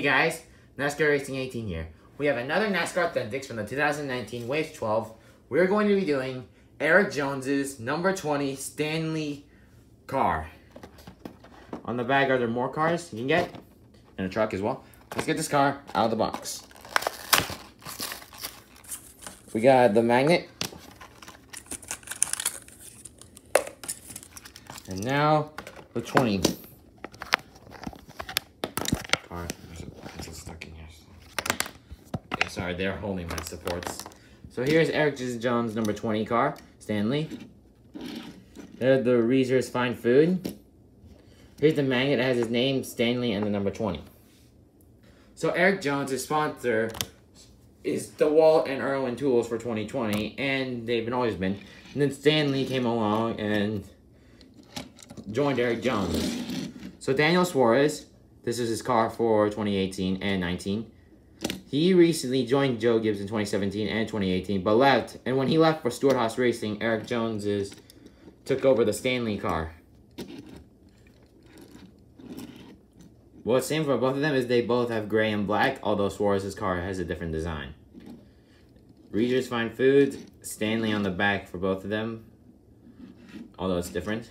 Hey guys, NASCAR Racing 18 here. We have another NASCAR Authentics from the 2019 Wave 12. We're going to be doing Erik Jones's number 20 Stanley car. On the bag are there more cars you can get, and a truck as well. Let's get this car out of the box. We got the magnet. And now the 20. Stuck in here. Okay, sorry, they're holding my supports. So here's Erik Jones number 20 car, Stanley. There the Reese's Fine Food. Here's the magnet that has his name, Stanley, and the number 20. So Erik Jones' sponsor is DeWalt and Irwin Tools for 2020, and they've been always been. And then Stanley came along and joined Erik Jones. So Daniel Suarez, this is his car for 2018 and 19. He recently joined Joe Gibbs in 2017 and 2018, but left. And when he left for Stewart-Haas Racing, Erik Jones is, took over the Stanley car. What's same for both of them is they both have gray and black, although Suarez's car has a different design. Reese's Fine Foods, Stanley on the back for both of them, although it's different.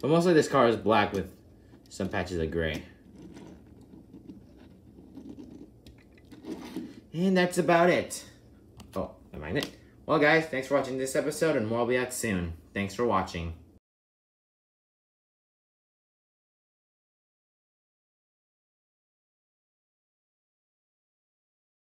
But mostly this car is black with some patches of gray. And that's about it. Oh, the magnet. Well, guys, thanks for watching this episode, and more will be out soon. Thanks for watching.